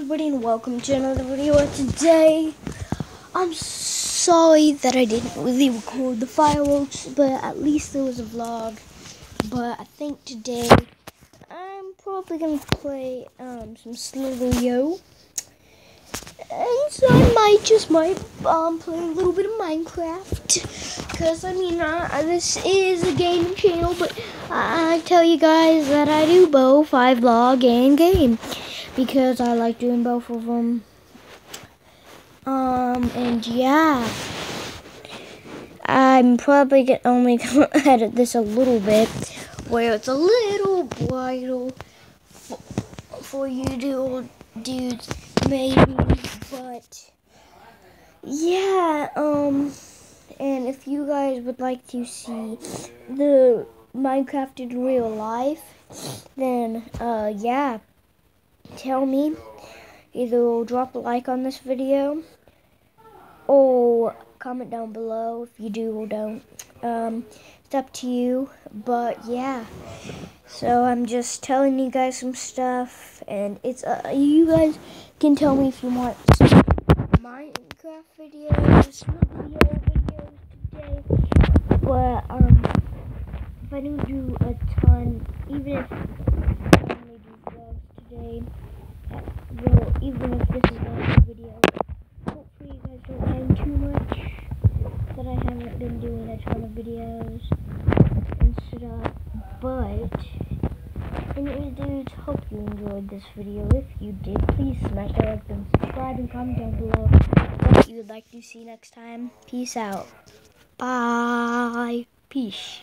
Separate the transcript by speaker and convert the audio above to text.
Speaker 1: everybody and welcome to another video. Today I'm sorry that I didn't really record the fireworks but at least there was a vlog. But I think today I'm probably gonna play um, some Slither.io and so I might just might um, play a little bit of Minecraft. Because I mean uh, this is a gaming channel but I tell you guys that I do both. I vlog and game because I like doing both of them. Um, and yeah, I'm probably get, only to edit this a little bit where it's a little brighter for, for you to dudes, maybe, but yeah, um, and if you guys would like to see the Minecrafted real life, then, uh, yeah, tell me. Either drop a like on this video or comment down below if you do or don't. Um, it's up to you, but yeah. So I'm just telling you guys some stuff, and it's uh, you guys can tell me if you want Minecraft videos, video videos today. But um, if I don't do a ton, even if I only do vlogs today well, even if this is not a video, hopefully you guys don't mind too much that I haven't been doing a ton of videos and stuff, but anyways dudes, hope you enjoyed this video. If you did, please smash that like button, subscribe, and comment down below what you would like to see next time. Peace out. Bye. Peace.